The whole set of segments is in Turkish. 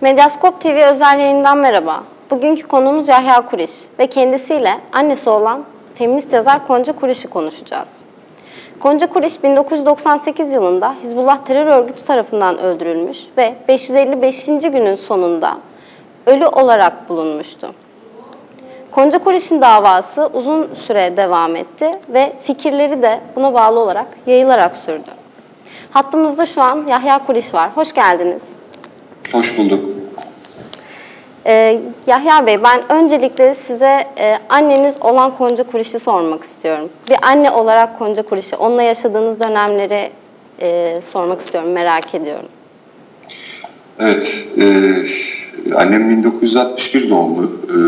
Medyaskop TV özel yayından merhaba. Bugünkü konuğumuz Yahya Kuriş ve kendisiyle annesi olan feminist yazar Konca Kuriş'i konuşacağız. Konca Kuriş 1998 yılında Hizbullah terör örgütü tarafından öldürülmüş ve 555. günün sonunda ölü olarak bulunmuştu. Konca Kuriş'in davası uzun süre devam etti ve fikirleri de buna bağlı olarak yayılarak sürdü. Hattımızda şu an Yahya Kuriş var. Hoş geldiniz. Hoş bulduk. Ee, Yahya Bey, ben öncelikle size e, anneniz olan Konca Kuriş'i sormak istiyorum. Bir anne olarak Konca Kuriş'i, onunla yaşadığınız dönemleri e, sormak istiyorum, merak ediyorum. Evet, e, annem 1961 doğumlu. E,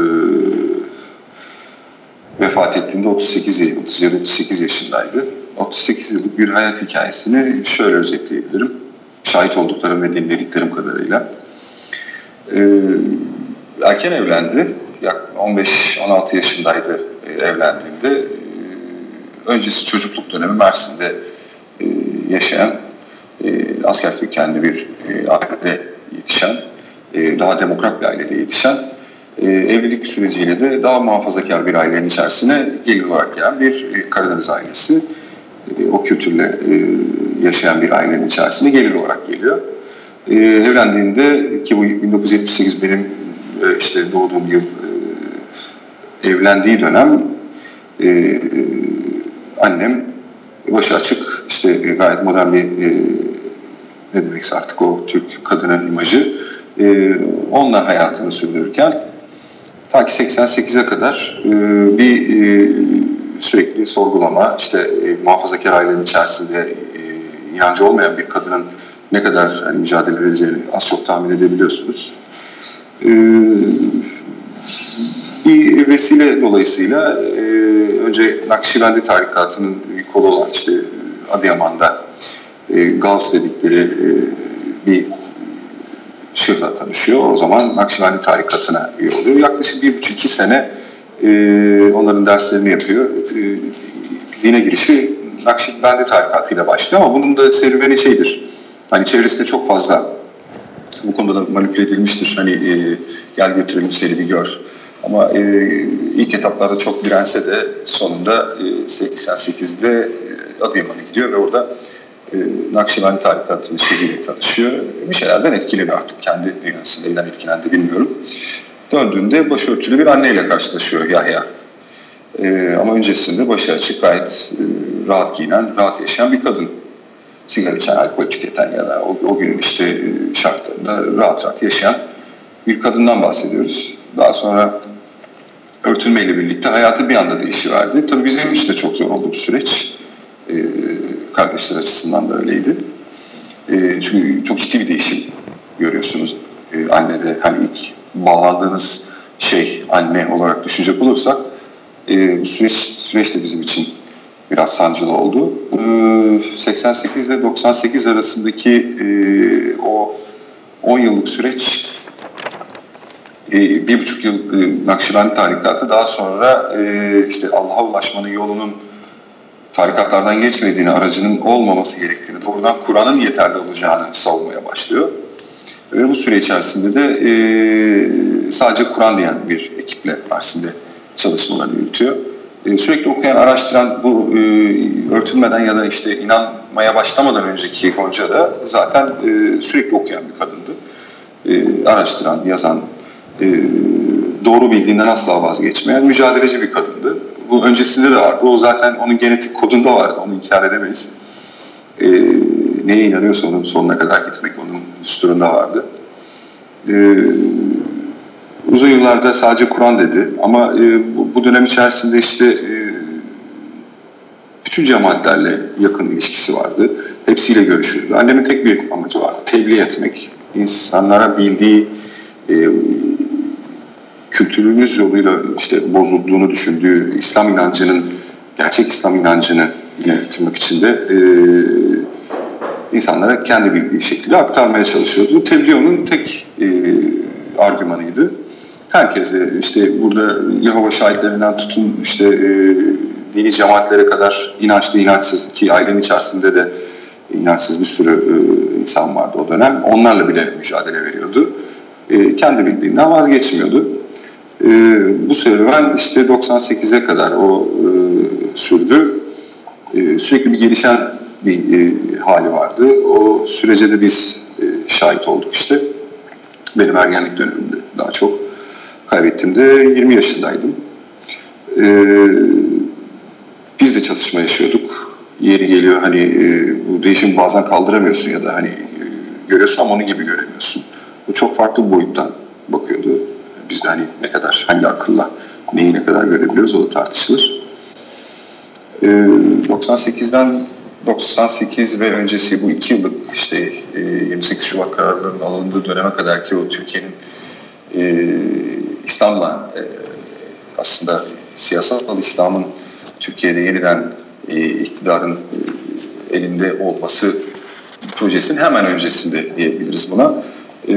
vefat ettiğinde 38 38 yaşındaydı. 38 yıllık bir hayat hikayesini şöyle özetleyebilirim. Şahit olduklarım ve dinlediklerim kadarıyla. Ee, erken evlendi. 15-16 yaşındaydı e, evlendiğinde. Ee, öncesi çocukluk dönemi Mersin'de e, yaşayan, e, asker kökenli bir e, ailede yetişen, e, daha demokrat bir ailede yetişen, e, evlilik süreciyle de daha muhafazakar bir ailenin içerisine gelin olarak gelen bir e, Karadeniz ailesi. E, o kültürle e, yaşayan bir ailenin içerisine gelir olarak geliyor. E, evlendiğinde ki bu 1978 benim e, işte doğduğum yıl e, evlendiği dönem e, annem başı açık işte e, gayet modern bir e, ne demekse artık o Türk kadının imajı e, onunla hayatını sürdürürken ta ki 88'e kadar e, bir e, sürekli sorgulama, işte e, muhafazakar ailenin içerisinde e, inancı olmayan bir kadının ne kadar hani, mücadele edeceğini az çok tahmin edebiliyorsunuz. E, bir vesile dolayısıyla e, önce Nakşibendi tarikatının kolu olan işte Adıyaman'da e, Gauss dedikleri e, bir şırla tanışıyor. O zaman Nakşibendi tarikatına üye oluyor. Yaklaşık bir buçuk iki sene e, onların derslerini yapıyor. Dine girişi Nakşibendi tarikatıyla başlıyor ama bunun da serüveni şeydir. Hani çevresinde çok fazla bu konuda da manipüle edilmiştir. Hani e, gel götürelim seni bir gör. Ama e, ilk etaplarda çok dirense de sonunda e, 88'de e, Adıyaman'a gidiyor ve orada e, Nakşibendi tarikatının şeyiyle tanışıyor. Bir şeylerden etkileniyor artık. Kendi dünyasında neyden etkilendi bilmiyorum. Döndüğünde başörtülü bir anneyle karşılaşıyor Yahya. E, ama öncesinde başı açık, gayet e, rahat giyinen, rahat yaşayan bir kadın. Sigara alkol tüketen ya da o, o günün işte e, şartlarında rahat rahat yaşayan bir kadından bahsediyoruz. Daha sonra örtülmeyle birlikte hayatı bir anda değişiverdi. Tabii bizim için de çok zor oldu bu süreç. E, kardeşler açısından da öyleydi. E, çünkü çok ciddi bir değişim görüyorsunuz e, annede. Hani ilk bağlandığınız şey anne olarak düşünecek olursak e, bu süreç, süreç de bizim için biraz sancılı oldu. E, 88 ile 98 arasındaki e, o 10 yıllık süreç e, bir buçuk yıl e, Nakşibendi tarikatı daha sonra e, işte Allah'a ulaşmanın yolunun tarikatlardan geçmediğini, aracının olmaması gerektiğini, doğrudan Kur'an'ın yeterli olacağını savunmaya başlıyor. Ve bu süre içerisinde de e, sadece Kur'an diyen bir ekiple aslında çalışmalarını yürütüyor. E, sürekli okuyan, araştıran bu e, örtülmeden ya da işte inanmaya başlamadan önceki Gonca da zaten e, sürekli okuyan bir kadındı. E, araştıran, yazan, e, doğru bildiğinden asla vazgeçmeyen mücadeleci bir kadındı. Bu öncesinde de vardı. O zaten onun genetik kodunda vardı. Onu inkar edemeyiz. E, neye inanıyorsa onun sonuna kadar gitmek onun düsturunda vardı. E, uzun yıllarda sadece Kur'an dedi ama e, bu, bu dönem içerisinde işte e, bütün cemaatlerle yakın ilişkisi vardı. Hepsiyle görüşürdü. Annemin tek bir amacı vardı. Tebliğ etmek. İnsanlara bildiği e, kültürümüz yoluyla işte bozulduğunu düşündüğü İslam inancının, gerçek İslam inancını yönetmek için de e, insanlara kendi bildiği şekilde aktarmaya çalışıyordu. Tebliğ onun tek e, argümanıydı. Herkese işte burada Yehova şahitlerinden tutun işte e, dini cemaatlere kadar inançlı inançsız ki ailenin içerisinde de inançsız bir sürü e, insan vardı o dönem. Onlarla bile mücadele veriyordu. e, kendi bildiğinden vazgeçmiyordu. E, bu serüven işte 98'e kadar o e, sürdü. E, sürekli bir gelişen bir e, hali vardı. O sürece de biz e, şahit olduk işte. Benim ergenlik döneminde daha çok kaybettiğimde 20 yaşındaydım. E, biz de çatışma yaşıyorduk. Yeri geliyor hani e, bu değişim bazen kaldıramıyorsun ya da hani e, görüyorsun ama onu gibi göremiyorsun. Bu çok farklı bir boyuttan bakıyordu. Biz de hani ne kadar, hangi akılla neyi ne kadar görebiliyoruz o da tartışılır. E, 98'den 98 ve öncesi bu iki yıllık işte e, 28 Şubat kararlarının alındığı döneme kadar ki o Türkiye'nin e, İslam'la e, aslında siyasal İslam'ın Türkiye'de yeniden e, iktidarın e, elinde olması projesinin hemen öncesinde diyebiliriz buna. E,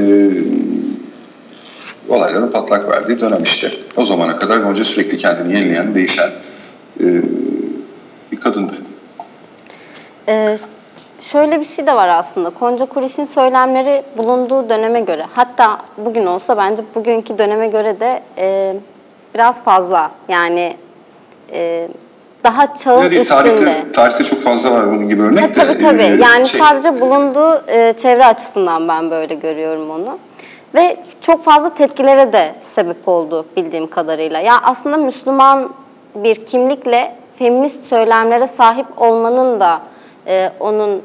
olayların patlak verdiği dönem işte. O zamana kadar Gonca sürekli kendini yenileyen, değişen e, bir kadındı. Ee, şöyle bir şey de var aslında. Konca Kuriş'in söylemleri bulunduğu döneme göre, hatta bugün olsa bence bugünkü döneme göre de e, biraz fazla. Yani e, daha çağın Yani üstünde. tarihte, tarihte çok fazla var bunun gibi örnek Ha, de. tabii tabii. e, Yani şey, sadece bulunduğu e, çevre açısından ben böyle görüyorum onu. Ve çok fazla tepkilere de sebep oldu bildiğim kadarıyla. Ya aslında Müslüman bir kimlikle feminist söylemlere sahip olmanın da e, onun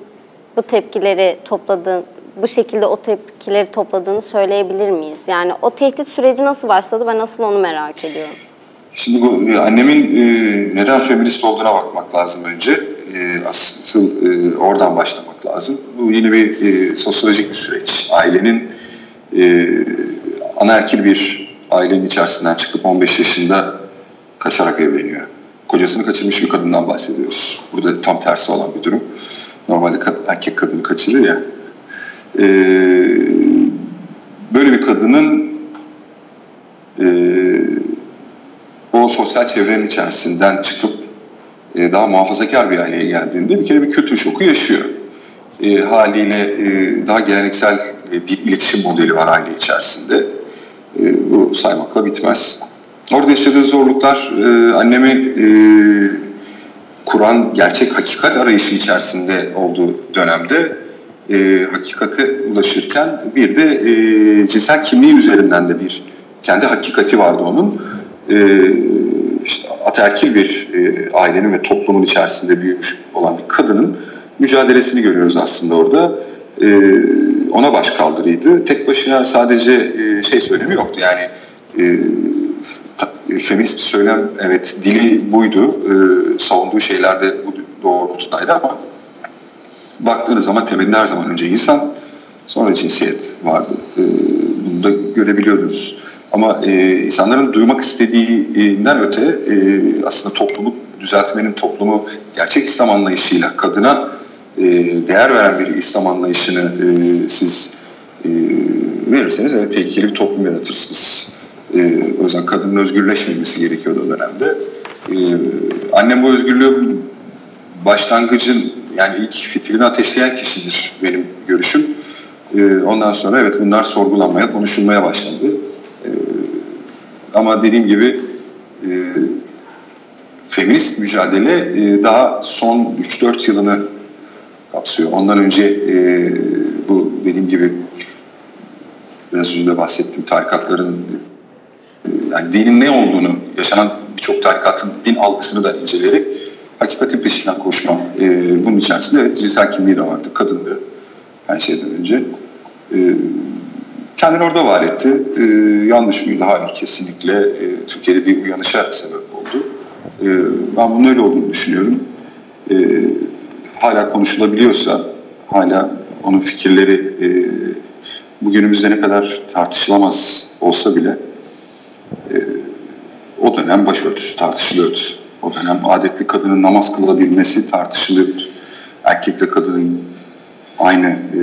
bu tepkileri topladığı, bu şekilde o tepkileri topladığını söyleyebilir miyiz? Yani o tehdit süreci nasıl başladı ben asıl onu merak ediyorum. Şimdi bu e, annemin e, neden feminist olduğuna bakmak lazım önce. E, asıl e, oradan başlamak lazım. Bu yine bir e, sosyolojik bir süreç. Ailenin e, anaerkil bir ailenin içerisinden çıkıp 15 yaşında kaçarak evleniyor. Kocasını kaçırmış bir kadından bahsediyoruz. Burada tam tersi olan bir durum. Normalde kad- erkek kadını kaçırır ya. E, böyle bir kadının e, o sosyal çevrenin içerisinden çıkıp e, daha muhafazakar bir aileye geldiğinde bir kere bir kültür şoku yaşıyor. E, haliyle e, daha geleneksel e, bir iletişim modeli var aile içerisinde. E, bu saymakla bitmez. Orada yaşadığı zorluklar e, annemi e, Kur'an gerçek hakikat arayışı içerisinde olduğu dönemde e, hakikate ulaşırken bir de e, cinsel kimliği üzerinden de bir kendi hakikati vardı onun. E, işte ataerkil bir e, ailenin ve toplumun içerisinde büyümüş olan bir kadının mücadelesini görüyoruz aslında orada. E, ona baş kaldırıydı. Tek başına sadece e, şey söylemi yoktu yani e, feminist söylem evet dili buydu. E, savunduğu şeyler de bu doğrultudaydı ama baktığınız zaman temelinde her zaman önce insan sonra cinsiyet vardı. E, bunu da görebiliyordunuz. Ama e, insanların duymak istediğinden öte e, aslında toplumu düzeltmenin toplumu gerçek İslam anlayışıyla kadına e, değer veren bir İslam anlayışını e, siz e, verirseniz evet tehlikeli bir toplum yaratırsınız. E, o yüzden kadının özgürleşmemesi gerekiyordu o dönemde. E, annem bu özgürlüğü başlangıcın yani ilk fitilini ateşleyen kişidir benim görüşüm. E, ondan sonra evet bunlar sorgulanmaya, konuşulmaya başlandı. E, ama dediğim gibi e, feminist mücadele e, daha son 3-4 yılını kapsıyor. Ondan önce e, bu dediğim gibi biraz önce de bahsettiğim tarikatların yani dinin ne olduğunu yaşanan birçok tarikatın din algısını da inceleyerek hakikatin peşinden koşma. E, bunun içerisinde evet, cinsel kimliği de vardı, kadındı her şeyden önce. E, kendini orada var etti. E, yanlış mıydı? Hayır, kesinlikle. E, Türkiye'de bir uyanışa sebep oldu. E, ben bunun öyle olduğunu düşünüyorum. E, hala konuşulabiliyorsa, hala onun fikirleri e, bugünümüzde ne kadar tartışılamaz olsa bile e, o dönem başörtüsü tartışılıyordu. O dönem adetli kadının namaz kılabilmesi tartışılıyordu. Erkekle kadının aynı e,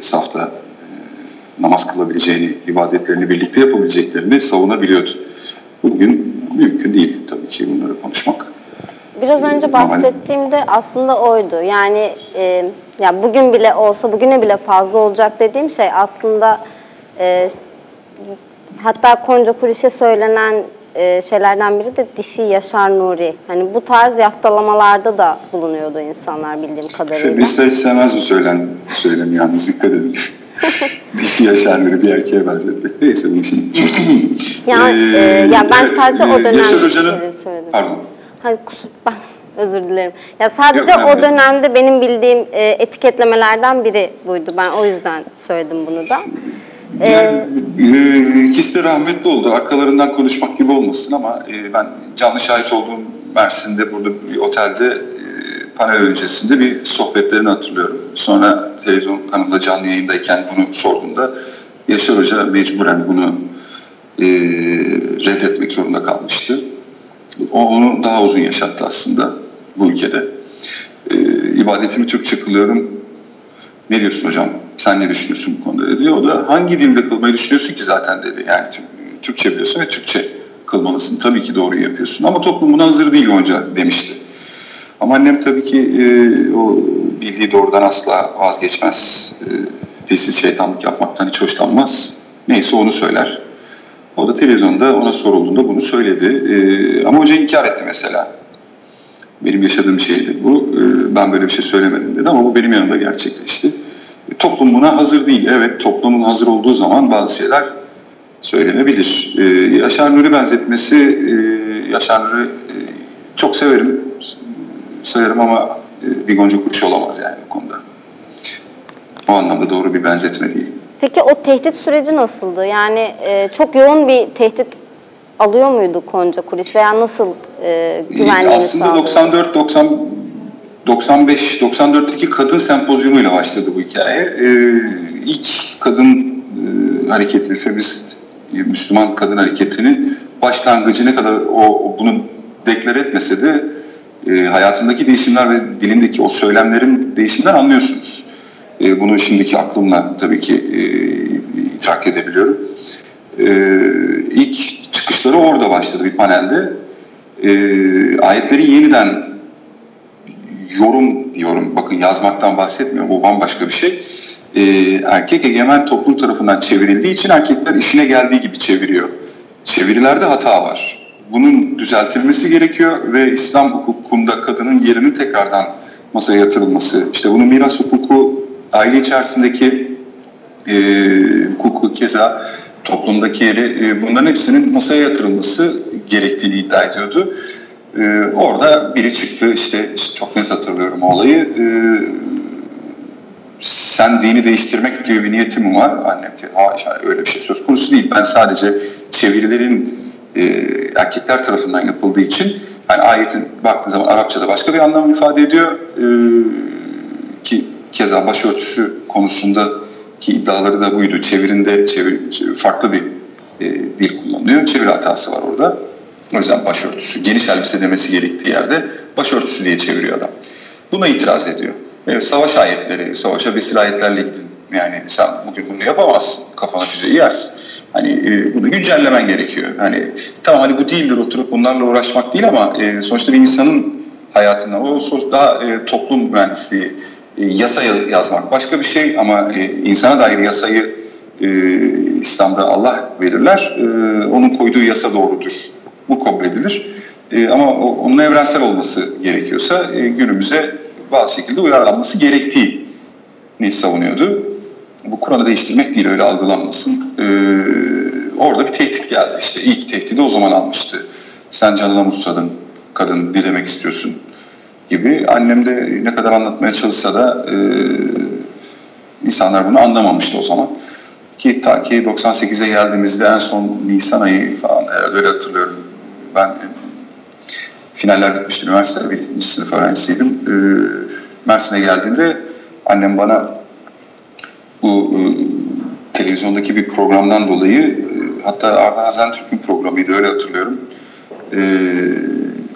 safta e, namaz kılabileceğini, ibadetlerini birlikte yapabileceklerini savunabiliyordu. Bugün mümkün değil tabii ki bunları konuşmak. Biraz önce bahsettiğimde aslında oydu. Yani e, ya bugün bile olsa bugüne bile fazla olacak dediğim şey aslında e, hatta Konca Kuriş'e söylenen e, şeylerden biri de dişi Yaşar Nuri. Hani bu tarz yaftalamalarda da bulunuyordu insanlar bildiğim kadarıyla. Bizde hiç sevmez bu söylen, söylem yalnız dikkat edin. dişi Yaşar Nuri bir erkeğe benzetti. Neyse bu işin. yani, ee, e, ya ben sadece o dönem Yaşar Hoca'nın, pardon. Hayır kusur, ben özür dilerim. Ya sadece Yok, o dönemde benim bildiğim e, etiketlemelerden biri buydu. Ben o yüzden söyledim bunu da. Yani, e, ikisi de rahmetli oldu. Arkalarından konuşmak gibi olmasın ama e, ben canlı şahit olduğum Mersin'de burada bir otelde e, panel öncesinde bir sohbetlerini hatırlıyorum. Sonra televizyon kanalında canlı yayındayken bunu sorduğumda Yaşar Hoca mecburen bunu e, reddetmek zorunda kalmıştı. O onu daha uzun yaşattı aslında bu ülkede. E, ibadetimi Türkçe kılıyorum. Ne diyorsun hocam? Sen ne düşünüyorsun bu konuda dedi. O da hangi dilde kılmayı düşünüyorsun ki zaten dedi. Yani Türkçe biliyorsun ve Türkçe kılmalısın. Tabii ki doğruyu yapıyorsun. Ama toplum buna hazır değil Gonca demişti. Ama annem tabii ki e, o bildiği doğrudan asla vazgeçmez. E, dilsiz şeytanlık yapmaktan hiç hoşlanmaz. Neyse onu söyler. O da televizyonda ona sorulduğunda bunu söyledi. E, ama hoca inkar etti mesela. Benim yaşadığım şeydi bu. E, ben böyle bir şey söylemedim dedi ama bu benim yanımda gerçekleşti. Toplum buna hazır değil. Evet toplumun hazır olduğu zaman bazı şeyler söylenebilir. Ee, Yaşar Nuri benzetmesi, e, Yaşar Nuri e, çok severim, sayarım ama e, bir gonca kuruş şey olamaz yani bu konuda. O anlamda doğru bir benzetme değil. Peki o tehdit süreci nasıldı? Yani e, çok yoğun bir tehdit alıyor muydu Konca Kuliş veya nasıl e, güvenliğini e, Aslında 94-95 95-94'teki kadın sempozyumuyla başladı bu hikaye. E, ilk kadın e, hareketi, feminist Müslüman kadın hareketinin başlangıcı ne kadar o, o bunu deklar etmese de e, hayatındaki değişimler ve dilindeki o söylemlerin değişiminden anlıyorsunuz. E, bunu şimdiki aklımla tabii ki e, itirak edebiliyorum. E, ilk çıkışları orada başladı bir panelde. E, ayetleri yeniden yorum diyorum. Bakın yazmaktan bahsetmiyorum. Bu bambaşka bir şey. E, erkek egemen toplum tarafından çevrildiği için erkekler işine geldiği gibi çeviriyor. Çevirilerde hata var. Bunun düzeltilmesi gerekiyor ve İslam hukukunda kadının yerinin tekrardan masaya yatırılması. İşte bunun miras hukuku, aile içerisindeki e, hukuku keza toplumdaki yeri e, bunların hepsinin masaya yatırılması gerektiğini iddia ediyordu. E, orada biri çıktı işte, çok net hatırlıyorum olayı. E, sen dini değiştirmek gibi bir niyetim var? Annem ki ha öyle bir şey söz konusu değil. Ben sadece çevirilerin e, erkekler tarafından yapıldığı için yani ayetin baktığı zaman Arapçada başka bir anlam ifade ediyor e, ki keza başörtüsü konusunda ki iddiaları da buydu. Çevirinde çevir, farklı bir e, dil kullanılıyor. Çeviri hatası var orada. O yüzden başörtüsü, geniş elbise demesi gerektiği yerde başörtüsü diye çeviriyor adam. Buna itiraz ediyor. Evet, savaş ayetleri, savaşa vesile ayetlerle gidin. Yani sen bugün bunu yapamazsın, kafana füzeyi yersin. Hani e, bunu güncellemen gerekiyor. Hani tamam hani bu değildir oturup bunlarla uğraşmak değil ama e, sonuçta bir insanın hayatına o daha e, toplum mühendisliği, e, yasa yaz, yazmak başka bir şey ama e, insana dair yasayı e, İslam'da Allah verirler. E, onun koyduğu yasa doğrudur. Bu kabul edilir. E, ama onun evrensel olması gerekiyorsa e, günümüze bazı şekilde uyarlanması gerektiğini savunuyordu. Bu Kur'an'ı değiştirmek değil öyle algılanmasın. Ee, orada bir tehdit geldi işte. ilk tehdidi o zaman almıştı. Sen canına musadın, kadın ne demek istiyorsun gibi. Annem de ne kadar anlatmaya çalışsa da e, insanlar bunu anlamamıştı o zaman. Ki ta ki 98'e geldiğimizde en son Nisan ayı falan herhalde öyle hatırlıyorum. Ben finaller bitmişti. Üniversitede birinci sınıf öğrencisiydim. E, Mersin'e geldiğimde annem bana bu e, televizyondaki bir programdan dolayı e, hatta Arda Hazen Türk'ün programıydı öyle hatırlıyorum. E,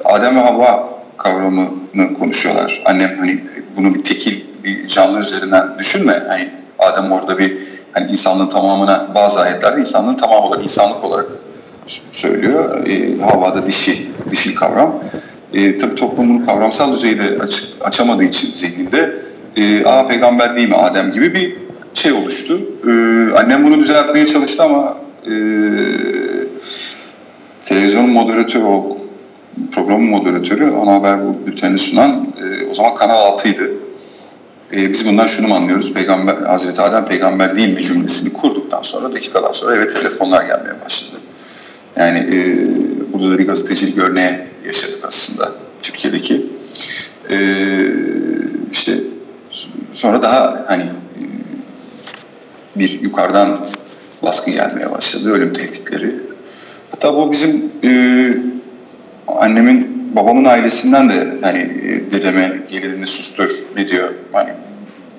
Adem ve Havva kavramını konuşuyorlar. Annem hani bunu bir tekil bir canlı üzerinden düşünme. Hani Adem orada bir hani insanlığın tamamına bazı ayetlerde insanlığın tamamı olarak insanlık olarak söylüyor. E, Havva'da dişi, dişil kavram. E, tabii toplumun kavramsal düzeyde aç, açamadığı için zihninde e, aa peygamber değil mi Adem gibi bir şey oluştu. Ee, annem bunu düzeltmeye çalıştı ama e, televizyon moderatörü, o programın moderatörü, ana haber bültenini sunan e, o zaman Kanal 6'ydı. E, biz bundan şunu mu anlıyoruz? Peygamber, Hazreti Adem peygamber değil mi cümlesini kurduktan sonra dakikalar sonra eve telefonlar gelmeye başladı. Yani e, burada da bir gazetecilik örneği yaşadık aslında Türkiye'deki. E, işte sonra daha hani e, bir yukarıdan baskı gelmeye başladı, ölüm tehditleri. Hatta bu bizim e, annemin, babamın ailesinden de hani e, dedeme gelirini sustur ne diyor. Hani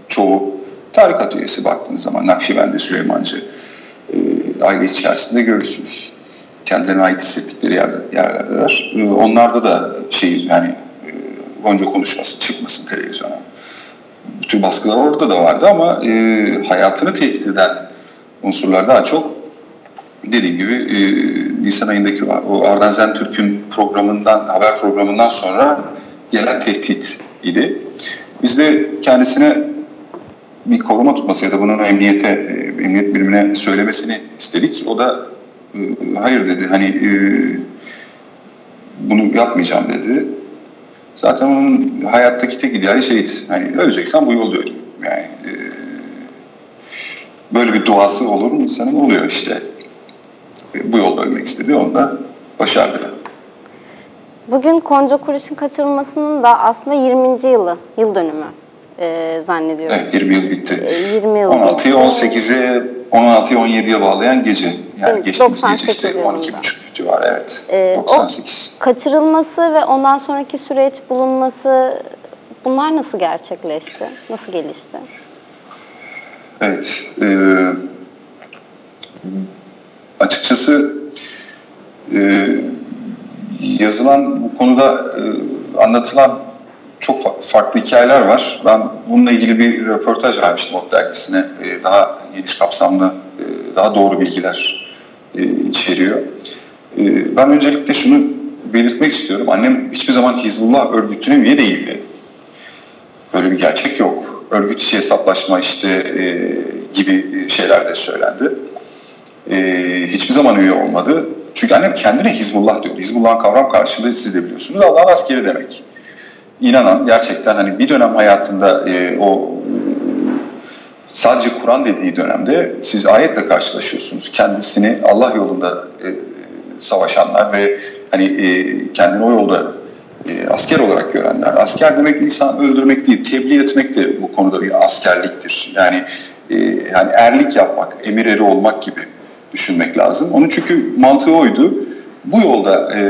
çoğu tarikat üyesi baktığınız zaman Nakşibendi, Süleymancı e, aile içerisinde görürsünüz. Kendilerine ait hissettikleri yerde, yerlerdeler. E, onlarda da şey yani e, Gonca konuşması çıkmasın televizyona. Bütün baskılar orada da vardı ama e, hayatını tehdit eden unsurlar daha çok dediğim gibi e, Nisan ayındaki o Ardan Zentürk'ün programından, haber programından sonra gelen tehdit idi. Biz de kendisine bir koruma tutması ya da bunun emniyete, e, emniyet birimine söylemesini istedik. O da hayır dedi, hani e, bunu yapmayacağım dedi. Zaten onun hayattaki tek ideali şeydi, hani öleceksen bu yolda öl. Yani e, böyle bir duası olur mu insanın? Oluyor işte. Bu yolda ölmek istedi, onu da başardı. Bugün Konca Kuriş'in kaçırılmasının da aslında 20. yılı, yıl dönümü e, zannediyorum. Evet, 20 yıl bitti. E, 20 yıl 16'yı 18'e, 16'yı 17'ye bağlayan gece. Yani Evet, geçtiğimiz 98 gece işte yılında. 12.30 civarı evet. E, 98. O kaçırılması ve ondan sonraki süreç bulunması bunlar nasıl gerçekleşti? Nasıl gelişti? Evet. E, açıkçası e, yazılan bu konuda e, anlatılan çok fa- farklı hikayeler var. Ben bununla ilgili bir röportaj vermiştim Ot dergisine. E, daha geniş kapsamlı, e, daha doğru bilgiler e, içeriyor. E, ben öncelikle şunu belirtmek istiyorum. Annem hiçbir zaman Hizbullah örgütüne üye değildi. Böyle bir gerçek yok. Örgüt içi hesaplaşma işte gibi şeyler de söylendi. Hiçbir zaman üye olmadı. Çünkü annem kendine Hizbullah diyordu. Hizbullah'ın kavram karşılığı siz de biliyorsunuz. Allah'ın askeri demek. İnanan gerçekten hani bir dönem hayatında e, o sadece Kur'an dediği dönemde siz ayetle karşılaşıyorsunuz. Kendisini Allah yolunda e, savaşanlar ve hani e, kendini o yolda e, asker olarak görenler. Asker demek insan öldürmek değil, tebliğ etmek de bu konuda bir askerliktir. Yani e, yani erlik yapmak, emir eri olmak gibi düşünmek lazım. Onun çünkü mantığı oydu. Bu yolda e,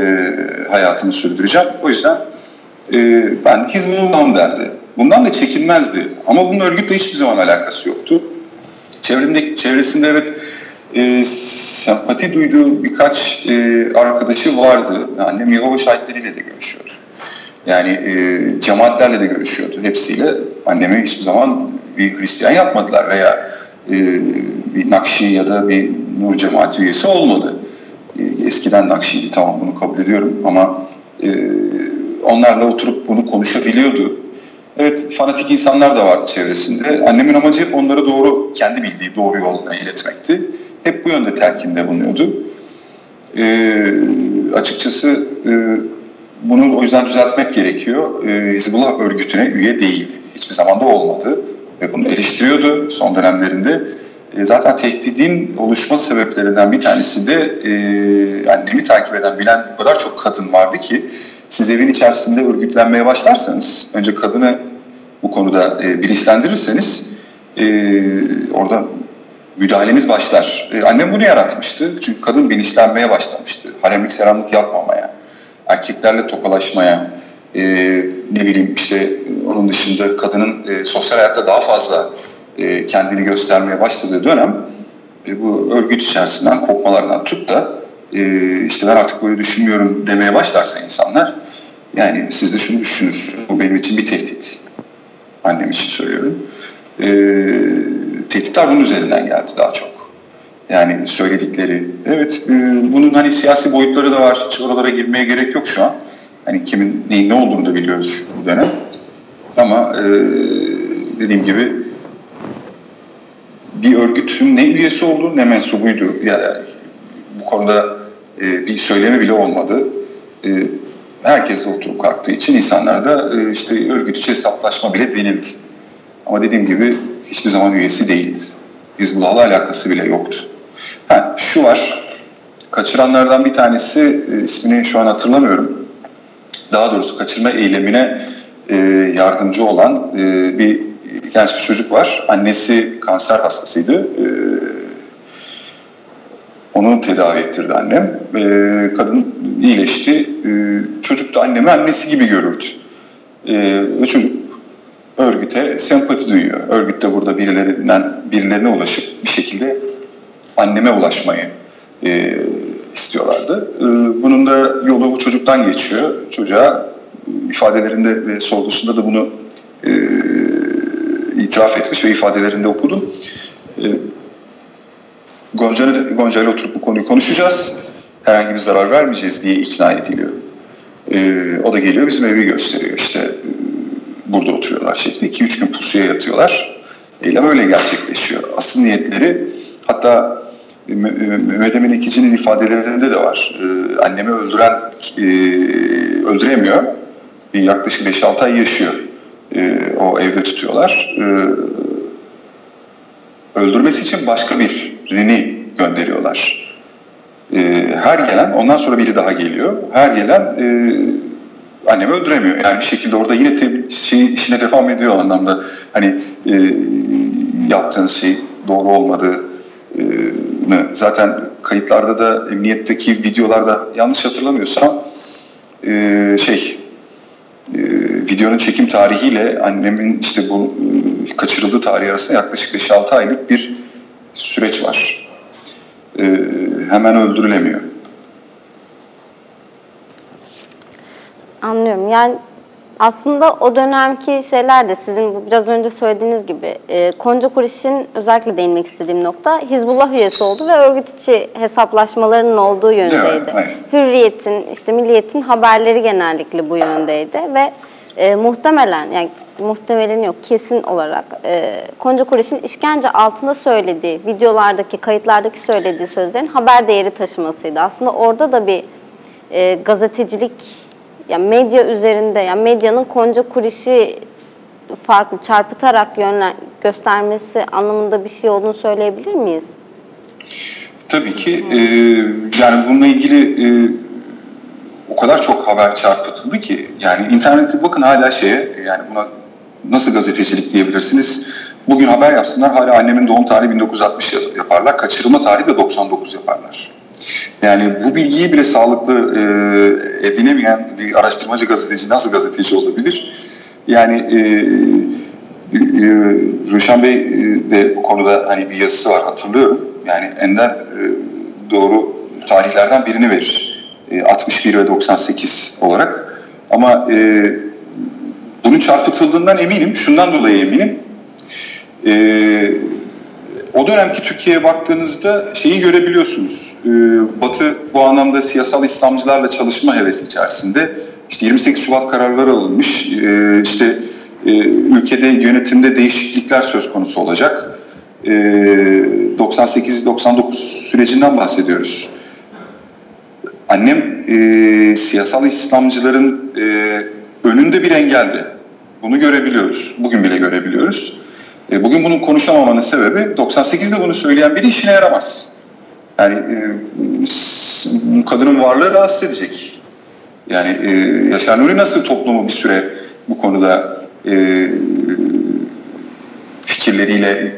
hayatını sürdüreceğim. O yüzden e, ben Hizbullah'ım derdi. Bundan da çekinmezdi. Ama bunun örgütle hiçbir zaman alakası yoktu. Çevremde, çevresinde evet e, sempati duyduğu birkaç e, arkadaşı vardı. Annem Yehova şahitleriyle de görüşüyordu. Yani e, cemaatlerle de görüşüyordu. Hepsiyle annemi hiçbir zaman bir Hristiyan yapmadılar veya e, bir Nakşi ya da bir Nur cemaati üyesi olmadı. E, eskiden Nakşiydi tamam bunu kabul ediyorum ama e, onlarla oturup bunu konuşabiliyordu. Evet fanatik insanlar da vardı çevresinde. Annemin amacı hep onları doğru, kendi bildiği doğru yoluna iletmekti. Hep bu yönde telkinde bulunuyordu. E, açıkçası e, bunu o yüzden düzeltmek gerekiyor. E, Hizbullah örgütüne üye değildi. Hiçbir zaman da olmadı. Ve bunu eleştiriyordu son dönemlerinde. E, zaten tehdidin oluşma sebeplerinden bir tanesi de e, annemi takip eden, bilen o kadar çok kadın vardı ki siz evin içerisinde örgütlenmeye başlarsanız, önce kadını bu konuda e, bilinçlendirirseniz e, orada müdahaleniz başlar. E, annem bunu yaratmıştı. Çünkü kadın bilinçlenmeye başlamıştı. Haremlik seramlık yapmamaya, erkeklerle tokalaşmaya, e, ne bileyim işte onun dışında kadının e, sosyal hayatta daha fazla e, kendini göstermeye başladığı dönem e, bu örgüt içerisinden kopmalardan tut da e, işte ben artık böyle düşünmüyorum demeye başlarsa insanlar yani siz de şunu düşünürsünüz. Bu benim için bir tehdit. Annem için söylüyorum. E, tehditler bunun üzerinden geldi daha çok. Yani söyledikleri. Evet e, bunun hani siyasi boyutları da var. Hiç oralara girmeye gerek yok şu an. Hani kimin neyin ne olduğunu da biliyoruz şu dönem. Ama e, dediğim gibi bir örgütün ne üyesi olduğu ne mensubuydu. Yani konuda e, bir söylemi bile olmadı. E, herkes oturup kalktığı için insanlar da e, işte örgüt içi hesaplaşma bile denildi. Ama dediğim gibi hiçbir zaman üyesi değildi. Hizbullah'la alakası bile yoktu. Ha, şu var, kaçıranlardan bir tanesi e, ismini şu an hatırlamıyorum. Daha doğrusu kaçırma eylemine e, yardımcı olan e, bir genç bir çocuk var. Annesi kanser hastasıydı. E, onu tedavi ettirdi annem. E, kadın iyileşti. E, çocuk da annemi annesi gibi görürdü. E, ve çocuk örgüte sempati duyuyor. Örgüt de burada birilerinden birilerine ulaşıp bir şekilde anneme ulaşmayı e, istiyorlardı. E, bunun da yolu bu çocuktan geçiyor. Çocuğa ifadelerinde ve sorgusunda da bunu e, itiraf etmiş ve ifadelerinde okudum. E, Gonca, Gonca ile oturup bu konuyu konuşacağız. Herhangi bir zarar vermeyeceğiz diye ikna ediliyor. E, o da geliyor bizim evi gösteriyor. İşte e, burada oturuyorlar şeklinde. 2-3 gün pusuya yatıyorlar. Eylem öyle gerçekleşiyor. Asıl niyetleri hatta Mehmet Emin İkici'nin ifadelerinde de var. Ee, annemi öldüren e, öldüremiyor. Yaklaşık 5-6 ay yaşıyor. Ee, o evde tutuyorlar. Ee, öldürmesi için başka birini gönderiyorlar. Ee, her gelen, ondan sonra biri daha geliyor. Her gelen e, annemi öldüremiyor. Yani bir şekilde orada yine te, şey, işine devam ediyor anlamda. Hani e, yaptığınız şey doğru olmadığı zaten kayıtlarda da emniyetteki videolarda yanlış hatırlamıyorsam e, şey e, videonun çekim tarihiyle annemin işte bu e, kaçırıldığı tarih arasında yaklaşık 5-6 aylık bir süreç var. E, hemen öldürülemiyor. Anlıyorum. Yani aslında o dönemki şeyler de sizin biraz önce söylediğiniz gibi e, Konca Kuriş'in özellikle değinmek istediğim nokta Hizbullah üyesi oldu ve örgüt içi hesaplaşmalarının olduğu yöndeydi. Evet, Hürriyet'in, işte Milliyet'in haberleri genellikle bu yöndeydi ve e, muhtemelen yani muhtemelen yok kesin olarak e, Konca Kuriş'in işkence altında söylediği, videolardaki, kayıtlardaki söylediği sözlerin haber değeri taşımasıydı. Aslında orada da bir e, gazetecilik yani medya üzerinde yani medyanın konca kurişi farklı çarpıtarak yönlen, göstermesi anlamında bir şey olduğunu söyleyebilir miyiz? Tabii ki. E, yani bununla ilgili e, o kadar çok haber çarpıtıldı ki yani internette bakın hala şeye yani buna nasıl gazetecilik diyebilirsiniz? Bugün haber yapsınlar hala annemin doğum tarihi 1960 yaparlar. Kaçırılma tarihi de 99 yaparlar. Yani bu bilgiyi bile sağlıklı e, edinemeyen bir araştırmacı gazeteci nasıl gazeteci olabilir? Yani e, e, Ruşen Bey e, de bu konuda hani bir yazısı var hatırlıyorum. Yani ender e, doğru tarihlerden birini verir. E, 61 ve 98 olarak. Ama e, bunun çarpıtıldığından eminim. Şundan dolayı eminim. E, o dönemki Türkiye'ye baktığınızda şeyi görebiliyorsunuz. Ee, Batı bu anlamda siyasal İslamcılarla çalışma hevesi içerisinde. İşte 28 Şubat kararları alınmış. Ee, işte e, ülkede yönetimde değişiklikler söz konusu olacak. 98-99 ee, sürecinden bahsediyoruz. Annem e, siyasal İslamcıların e, önünde bir engeldi. Bunu görebiliyoruz. Bugün bile görebiliyoruz. E, bugün bunun konuşamamanın sebebi 98'de bunu söyleyen biri işine yaramaz. Yani e, kadının varlığı rahatsız edecek. Yani e, Yaşar Nuri nasıl toplumu bir süre bu konuda e, fikirleriyle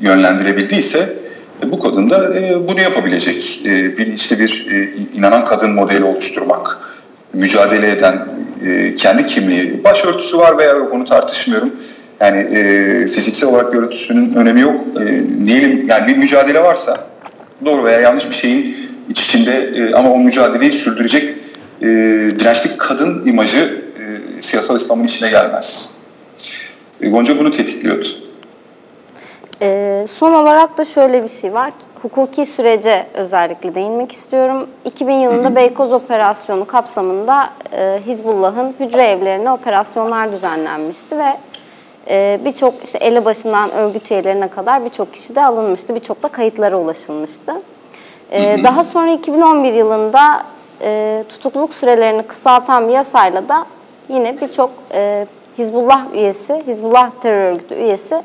yönlendirebildiyse bu kadın da e, bunu yapabilecek. E, işte bir e, inanan kadın modeli oluşturmak, mücadele eden e, kendi kimliği, başörtüsü var veya yok onu tartışmıyorum yani e, fiziksel olarak görüntüsünün önemi yok. E, diyelim yani bir mücadele varsa doğru veya yanlış bir şeyin içinde e, ama o mücadeleyi sürdürecek e, dirençli kadın imajı e, siyasal İslam'ın içine gelmez. E, Gonca bunu tetikliyordu. E, son olarak da şöyle bir şey var. Hukuki sürece özellikle değinmek istiyorum. 2000 yılında Beykoz Operasyonu kapsamında e, Hizbullah'ın hücre evlerine operasyonlar düzenlenmişti ve e, birçok işte ele başından örgüt üyelerine kadar birçok kişi de alınmıştı. Birçok da kayıtlara ulaşılmıştı. E, daha sonra 2011 yılında e, tutukluluk sürelerini kısaltan bir yasayla da yine birçok e, Hizbullah üyesi, Hizbullah terör örgütü üyesi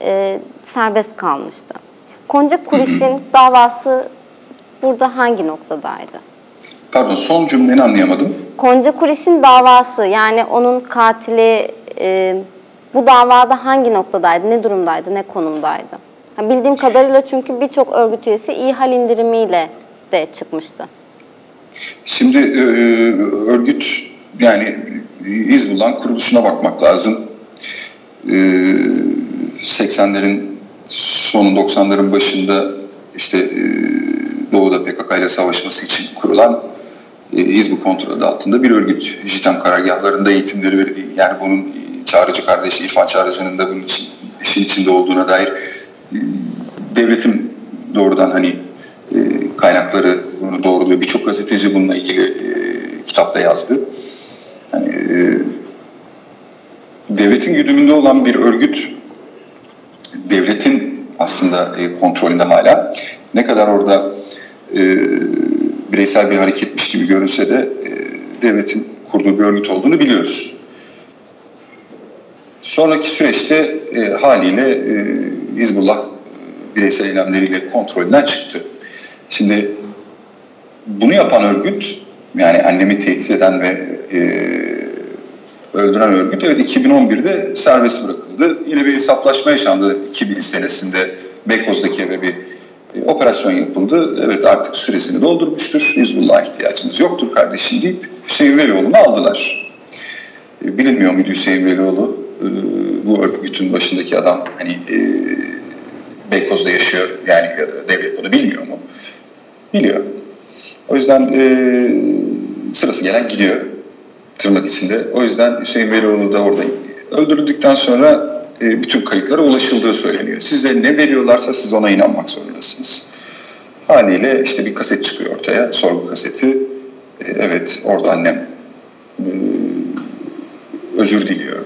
e, serbest kalmıştı. Konca Kuriş'in davası burada hangi noktadaydı? Pardon son cümleni anlayamadım. Konca Kuriş'in davası yani onun katili e, bu davada hangi noktadaydı, ne durumdaydı, ne konumdaydı? Ha, bildiğim kadarıyla çünkü birçok örgüt üyesi iyi hal indirimiyle de çıkmıştı. Şimdi e, örgüt yani Hizbullah'ın kuruluşuna bakmak lazım. E, 80'lerin sonu 90'ların başında işte e, Doğu'da PKK ile savaşması için kurulan e, Hizbu kontrolü altında bir örgüt. JITEM karargahlarında eğitimleri verildiği, yani bunun çağrıcı kardeşi İrfan Çağrıcı'nın da bunun için, işin içinde olduğuna dair e, devletin doğrudan hani e, kaynakları bunu doğruluyor. Birçok gazeteci bununla ilgili e, kitapta yazdı. Yani, e, devletin güdümünde olan bir örgüt devletin aslında e, kontrolünde hala. Ne kadar orada e, bireysel bir hareketmiş gibi görünse de e, devletin kurduğu bir örgüt olduğunu biliyoruz. Sonraki süreçte e, haliyle e, Hizbullah e, bireysel eylemleriyle kontrolünden çıktı. Şimdi bunu yapan örgüt, yani annemi tehdit eden ve e, öldüren örgüt, evet 2011'de serbest bırakıldı. Yine bir hesaplaşma yaşandı 2000 senesinde Beykoz'daki ve bir e, operasyon yapıldı. Evet artık süresini doldurmuştur. Hizbullah ihtiyacımız yoktur kardeşim deyip Hüseyin Velioğlu'nu aldılar. E, bilinmiyor muydu Hüseyin Velioğlu? E, bu örgütün başındaki adam hani Beykoz'da yaşıyor yani ya da devlet bunu bilmiyor mu? Biliyor. O yüzden sırası gelen gidiyor tırnak içinde. O yüzden Hüseyin Velioğlu da orada öldürüldükten sonra e, bütün kayıtlara ulaşıldığı söyleniyor. Size ne veriyorlarsa siz ona inanmak zorundasınız. Haliyle işte bir kaset çıkıyor ortaya, sorgu kaseti. E, evet orada annem e, özür diliyor.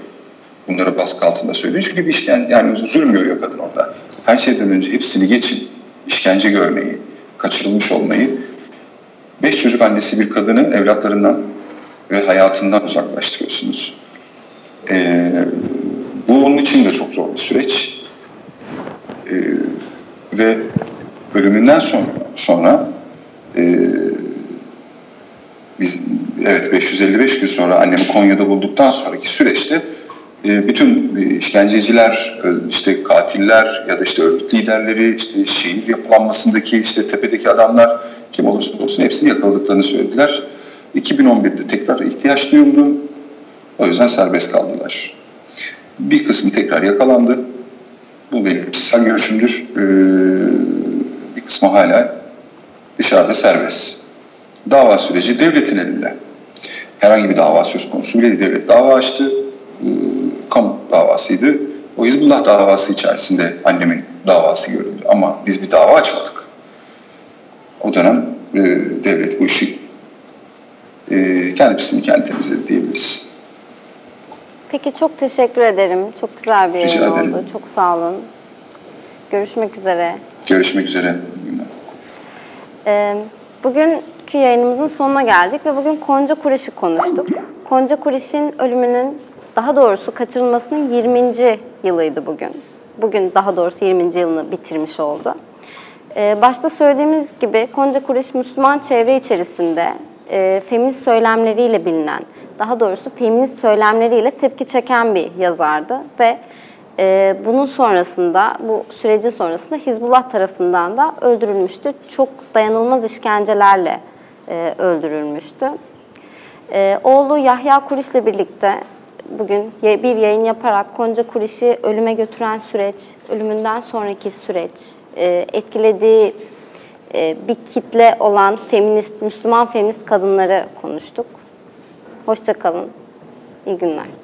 Bunları baskı altında söylüyor. Çünkü bir işkence, yani zulüm görüyor kadın orada. Her şeyden önce hepsini geçin. işkence görmeyi, kaçırılmış olmayı. Beş çocuk annesi bir kadını evlatlarından ve hayatından uzaklaştırıyorsunuz. Ee, bu onun için de çok zor bir süreç. Ee, ve ölümünden sonra, sonra e, biz evet 555 gün sonra annemi Konya'da bulduktan sonraki süreçte e, bütün işkenceciler, e, işte katiller ya da işte örgüt liderleri, işte şehir yapılanmasındaki işte tepedeki adamlar kim olursa olsun hepsini yakaladıklarını söylediler. 2011'de tekrar ihtiyaç duyuldu. O yüzden serbest kaldılar. Bir kısmı tekrar yakalandı. Bu benim kişisel görüşümdür. Ee, bir kısmı hala dışarıda serbest. Dava süreci devletin elinde. Herhangi bir dava söz konusu bile devlet dava açtı. Ee, kamu davasıydı. O Hizbullah davası içerisinde annemin davası görüldü. Ama biz bir dava açmadık. O dönem e, devlet bu işi e, kendi pisini kendi temizledi diyebiliriz. Peki çok teşekkür ederim. Çok güzel bir yayın oldu. Çok sağ olun. Görüşmek üzere. Görüşmek üzere. Ee, bugünkü yayınımızın sonuna geldik ve bugün Konca Kuriş'i konuştuk. Konca Kuriş'in ölümünün, daha doğrusu kaçırılmasının 20. yılıydı bugün. Bugün daha doğrusu 20. yılını bitirmiş oldu. Ee, başta söylediğimiz gibi Konca Kuriş Müslüman çevre içerisinde e, feminist söylemleriyle bilinen, daha doğrusu feminist söylemleriyle tepki çeken bir yazardı ve e, bunun sonrasında, bu sürecin sonrasında Hizbullah tarafından da öldürülmüştü. Çok dayanılmaz işkencelerle e, öldürülmüştü. E, oğlu Yahya Kuriş'le birlikte bugün bir yayın yaparak Konca Kuriş'i ölüme götüren süreç, ölümünden sonraki süreç, e, etkilediği bir kitle olan feminist, Müslüman feminist kadınları konuştuk. Hoşçakalın. İyi günler.